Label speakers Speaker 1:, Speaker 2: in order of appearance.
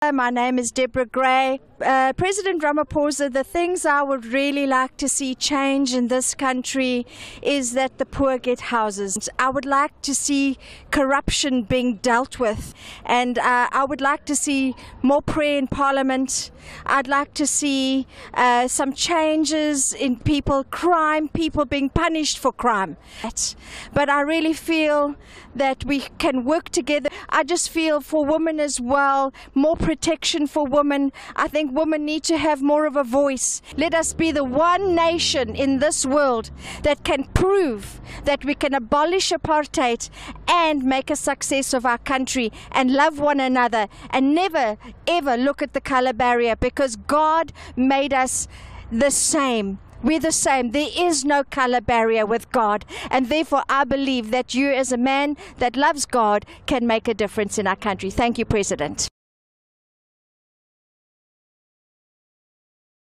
Speaker 1: My name is Deborah Grey. Uh, President Ramaphosa, the things I would really like to see change in this country is that the poor get houses. I would like to see corruption being dealt with, and uh, I would like to see more prayer in Parliament. I'd like to see uh, some changes in people, crime, people being punished for crime. But I really feel that we can work together. I just feel for women as well, more protection for women. I think women need to have more of a voice. Let us be the one nation in this world that can prove that we can abolish apartheid and make a success of our country and love one another and never ever look at the color barrier because God made us the same. We're the same. There is no color barrier with God. And therefore, I believe that you, as a man that loves God, can make a difference in our country. Thank you, President.